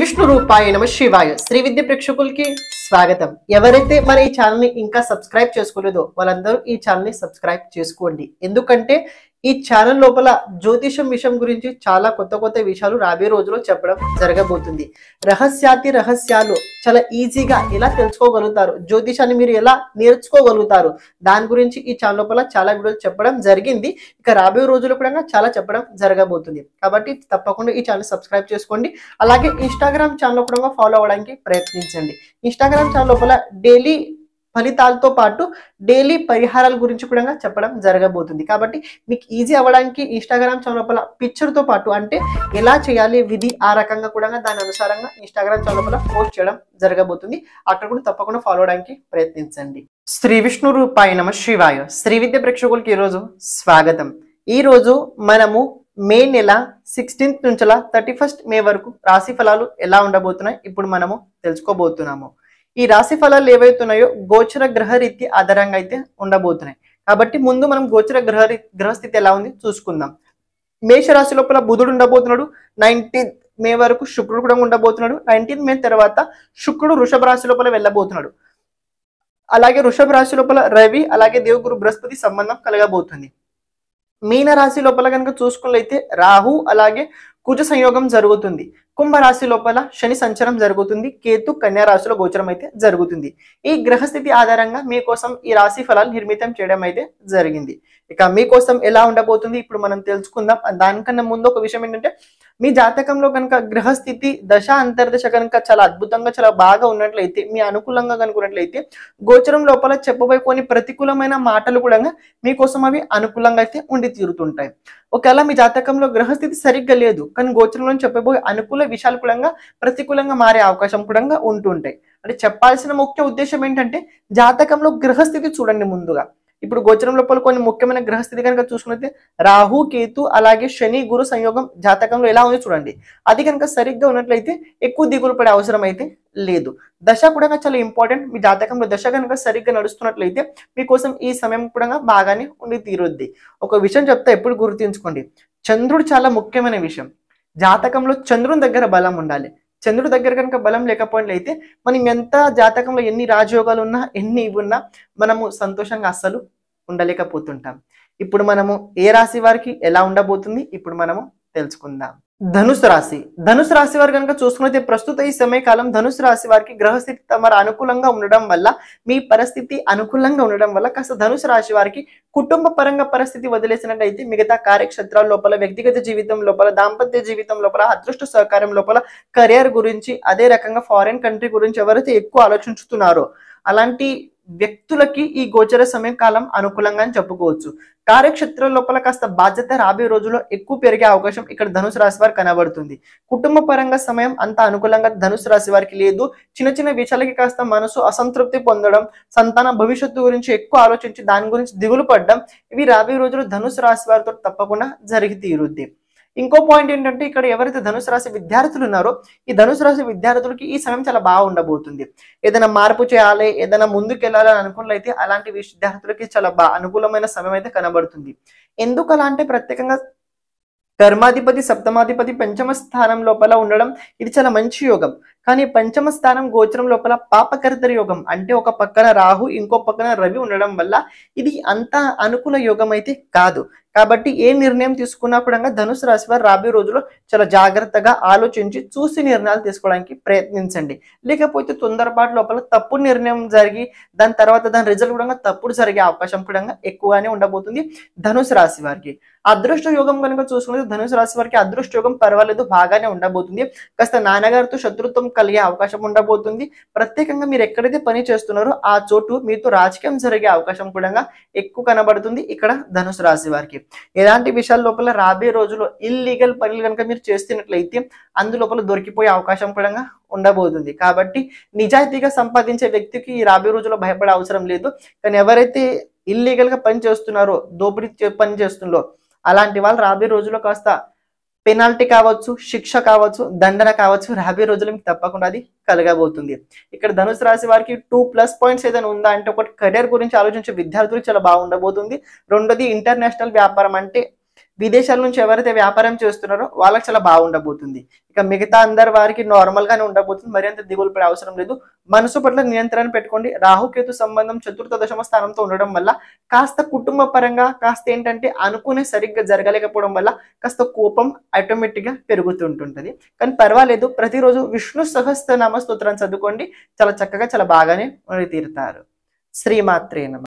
విష్ణు రూపాయ నమ శివాయ. శ్రీ విద్య ప్రేక్షకులకి స్వాగతం. ఎవరైతే మన ఈ ఛానల్ని ఇంకా సబ్స్క్రైబ్ చేసుకోలేదో వాళ్ళందరూ ఈ ఛానల్ని సబ్స్క్రైబ్ చేసుకోండి. ఎందుకంటే ఈ ఛానల్ లోపల జ్యోతిషం విషయం గురించి చాలా కొత్త కొత్త విషయాలు రాబోయే రోజుల్లో చెప్పడం జరగబోతుంది. రహస్యాతి రహస్యాలు చాలా ఈజీగా ఎలా తెలుసుకోగలుగుతారు? జ్యోతిషాన్ని మీరు ఎలా నేర్చుకోగలుగుతారు? దాని గురించి ఈ ఛానల్ లోపల చాలా వీడియోలు చెప్పడం జరిగింది. ఇక రాబోయే రోజుల్లో కూడా చాలా చెప్పడం జరగబోతుంది. కాబట్టి తప్పకుండా ఈ ఛానల్ సబ్స్క్రైబ్ చేసుకోండి. అలాగే ఇన్స్టాగ్రామ్ ఛానల్ కూడా ఫాలో అవ్వడానికి ప్రయత్నించండి. ఇన్స్టాగ్రామ్ ఛానల్ లోపల డైలీ ఫలితాలతో పాటు డైలీ పరిహారాల గురించి కూడా చెప్పడం జరగబోతుంది. కాబట్టి మీకు ఈజీ అవ్వడానికి ఇన్స్టాగ్రామ్ చౌలపల పిక్చర్తో తో పాటు అంటే ఎలా చేయాలి విధి ఆ రకంగా కూడా దాని అనుసారంగా ఇన్స్టాగ్రామ్ చౌలపల పోస్ట్ చేయడం జరగబోతుంది. అక్కడ కూడా తప్పకుండా ఫాలో అవడానికి ప్రయత్నించండి. శ్రీ విష్ణు రూపాయ నమ శివాయ. శ్రీ విద్య ప్రేక్షకులకి ఈరోజు స్వాగతం. ఈ రోజు మనము మే నెల సిక్స్టీన్త్ నుంచి థర్టీ ఫస్ట్ మే వరకు రాశి ఫలాలు ఎలా ఉండబోతున్నాయి ఇప్పుడు మనము తెలుసుకోబోతున్నాము. ఈ రాశి ఫలాలు ఏవైతున్నాయో గోచర గ్రహ రీతి ఆధారంగా అయితే ఉండబోతున్నాయి. కాబట్టి ముందు మనం గోచర గ్రహ రీ- గ్రహస్థితి ఎలా ఉంది చూసుకుందాం. మేష రాశి లోపల బుధుడు ఉండబోతున్నాడు. నైన్టీన్త్ మే వరకు శుక్రుడు కూడా ఉండబోతున్నాడు. నైన్టీన్త్ మే తర్వాత శుక్రుడు వృషభ రాశి లోపల వెళ్ళబోతున్నాడు. అలాగే వృషభ రాశి లోపల రవి అలాగే దేవగురు బృహస్పతి సంబంధం కలగబోతుంది. మీన రాశి లోపల కనుక చూసుకున్నట్లయితే రాహు అలాగే కుజ సంయోగం జరుగుతుంది. కుంభ రాశి లోపల శని సంచారం జరుగుతుంది. కేతు కన్యా రాశిలో గోచరం అయితే జరుగుతుంది. ఈ గ్రహస్థితి ఆధారంగా మీకోసం ఈ రాశి ఫలాలు నిర్మితం చేయడం అయితే జరిగింది. ఇక మీకోసం ఎలా ఉండబోతుంది? ఇప్పుడు మనం తెలుసుకుందాం. దానికన్నా ముందు ఒక విషయం ఏంటంటే మీ జాతకంలో కనుక గ్రహస్థితి దశ అంతర్దశ కనుక చాలా అద్భుతంగా చాలా బాగా ఉన్నట్లయితే మీ అనుకూలంగా కనుకున్నట్లయితే గోచరం లోపల చెప్పబోయే కొన్ని ప్రతికూలమైన మాటలు కూడా మీకోసం అవి అనుకూలంగా అయితే ఉండి తీరుతుంటాయి. ఒకవేళ మీ జాతకంలో గ్రహస్థితి సరిగ్గా లేదు కానీ గోచరంలో చెప్పబోయే అనుకూల విషయాలు కూడా ప్రతికూలంగా మారే అవకాశం కూడా ఉంటుంటాయి. అంటే చెప్పాల్సిన ముఖ్య ఉద్దేశం ఏంటంటే జాతకంలో గ్రహస్థితి చూడండి ముందుగా. ఇప్పుడు గోచరం లోపల కొన్ని ముఖ్యమైన గ్రహస్థితి కనుక చూసుకున్నట్లయితే రాహు కేతు అలాగే శని గురు సంయోగం జాతకంలో ఎలా ఉంది చూడండి. అది కనుక సరిగ్గా ఉన్నట్లయితే ఎక్కువ దిగులు పడే అవసరం అయితే లేదు. దశ కూడా చాలా ఇంపార్టెంట్ మీ జాతకంలో దశ కనుక సరిగ్గా నడుస్తున్నట్లయితే మీకోసం ఈ సమయం కూడా బాగానే ఉండి తీరుద్ది. ఒక విషయం చెప్తా ఎప్పుడు గుర్తుంచుకోండి. చంద్రుడు చాలా ముఖ్యమైన విషయం. జాతకంలో చంద్రుని దగ్గర బలం ఉండాలి. చంద్రుడి దగ్గర కనుక బలం లేకపోయినట్లయితే మనం ఎంత జాతకంలో ఎన్ని రాజయోగాలు ఉన్నా ఎన్ని ఇవి ఉన్నా మనము సంతోషంగా అస్సలు ఉండలేకపోతుంటాం. ఇప్పుడు మనము ఏ రాశి వారికి ఎలా ఉండబోతుంది ఇప్పుడు మనము తెలుసుకుందాం. ధనుసు రాశి. ధనుసు రాశి వారు కనుక చూసుకున్నైతే ప్రస్తుత ఈ సమయకాలం ధనుసు రాశి వారికి గ్రహస్థితి తమరు అనుకూలంగా ఉండడం వల్ల మీ పరిస్థితి అనుకూలంగా ఉండడం వల్ల కాస్త ధనుసు రాశి వారికి కుటుంబ పరంగా పరిస్థితి వదిలేసినట్టయితే మిగతా కార్యక్షేత్రాల లోపల వ్యక్తిగత జీవితం లోపల దాంపత్య జీవితం లోపల అదృష్ట సహకారం లోపల కెరియర్ గురించి అదే రకంగా ఫారిన్ కంట్రీ గురించి ఎవరైతే ఎక్కువ ఆలోచించుతున్నారో అలాంటి వ్యక్తులకి ఈ గోచర సమయం కాలం అనుకూలంగా అని చెప్పుకోవచ్చు. కార్యక్షేత్రం లోపల కాస్త బాధ్యత రాబోయే రోజుల్లో ఎక్కువ పెరిగే అవకాశం ఇక్కడ ధనుసు రాశి వారు కనబడుతుంది. కుటుంబ పరంగా సమయం అంత అనుకూలంగా ధనుసు రాశి వారికి లేదు. చిన్న చిన్న విషయాలకి కాస్త మనసు అసంతృప్తి పొందడం సంతాన భవిష్యత్తు గురించి ఎక్కువ ఆలోచించి దాని గురించి దిగులు పడడం ఇవి రాబోయే రోజులు ధనుసు రాశి వారితో తప్పకుండా జరిగి తీరుద్ది. ఇంకో పాయింట్ ఏంటంటే ఇక్కడ ఎవరైతే ధనుసు రాశి విద్యార్థులు ఉన్నారో ఈ ధనుసు రాశి విద్యార్థులకి ఈ సమయం చాలా బాగా ఉండబోతుంది. ఏదైనా మార్పు చేయాలి ఏదైనా ముందుకు వెళ్ళాలి అనుకున్నట్లయితే అలాంటి విద్యార్థులకి చాలా బాగా అనుకూలమైన సమయం అయితే కనబడుతుంది. ఎందుకు అలా అంటే ప్రత్యేకంగా కర్మాధిపతి సప్తమాధిపతి పంచమ స్థానం లోపల ఉండడం ఇది చాలా మంచి యోగం. కానీ పంచమ స్థానం గోచరం లోపల పాపకర్తరి యోగం. అంటే ఒక పక్కన రాహు ఇంకో పక్కన రవి ఉండడం వల్ల ఇది అంత అనుకూల యోగం అయితే కాదు. కాబట్టి ఏ నిర్ణయం తీసుకున్నా కూడా ధనుసు రాశి వారు రాబోయే రోజుల్లో చాలా జాగ్రత్తగా ఆలోచించి చూసి నిర్ణయాలు తీసుకోవడానికి ప్రయత్నించండి. లేకపోతే తొందరపాటు లోపల తప్పు నిర్ణయం జరిగి దాని తర్వాత దాని రిజల్ట్ కూడా తప్పుడు జరిగే అవకాశం కూడా ఎక్కువగానే ఉండబోతుంది ధనుసు రాశి వారికి. అదృష్ట యోగం కనుక చూసుకుంటే ధనుసు రాశి వారికి అదృష్ట యోగం పర్వాలేదు బాగానే ఉండబోతుంది. కాస్త నాన్నగారితో శత్రుత్వం కలిగే అవకాశం ఉండబోతుంది. ప్రత్యేకంగా మీరు ఎక్కడైతే పని చేస్తున్నారో ఆ చోటు మీతో రాజకీయం జరిగే అవకాశం కూడా ఎక్కువ కనబడుతుంది ఇక్కడ ధనుసు రాశి వారికి. ఎలాంటి విషయాల లోపల రాబోయే రోజుల్లో ఇల్లీగల్ పనులు కనుక మీరు చేస్తున్నట్లయితే అందులోపల దొరికిపోయే అవకాశం కూడా ఉండబోతుంది. కాబట్టి నిజాయితీగా సంపాదించే వ్యక్తికి ఈ రాబోయే రోజుల్లో భయపడే అవసరం లేదు. కానీ ఎవరైతే ఇల్లీగల్గా పని చేస్తున్నారో దోపిడీ పని చేస్తున్నారో అలాంటి వాళ్ళు రాబోయే రోజుల్లో కాస్త పెనాల్టీ కావచ్చు శిక్ష కావచ్చు దండన కావచ్చు రాబోయే రోజులు మీకు తప్పకుండా అది కలగబోతుంది. ఇక్కడ ధనుసు రాశి వారికి టూ ప్లస్ పాయింట్స్ ఏదైనా ఉందా అంటే ఒకటి కెరీర్ గురించి ఆలోచించే విద్యార్థులు చాలా బాగుండబోతుంది. రెండోది ఇంటర్నేషనల్ వ్యాపారం అంటే విదేశాల నుంచి ఎవరైతే వ్యాపారం చేస్తున్నారో వాళ్ళకి చాలా బాగుండబోతుంది. ఇక మిగతా అందరి వారికి నార్మల్ గానే ఉండబోతుంది. మరింత దిగులు పడే అవసరం లేదు. మనసు పట్ల నియంత్రణ పెట్టుకోండి. రాహుకేతు సంబంధం చతుర్థ దశమ స్థానంతో ఉండడం వల్ల కాస్త కుటుంబ పరంగా కాస్త ఏంటంటే అనుకునే సరిగ్గా జరగలేకపోవడం వల్ల కాస్త కోపం ఆటోమేటిక్గా పెరుగుతుంటుంటది. కానీ పర్వాలేదు. ప్రతిరోజు విష్ణు సహస్రనామ స్తోత్రాన్ని చదువుకోండి. చాలా చక్కగా చాలా బాగానే తీరుతారు. శ్రీమాత్రే నమ.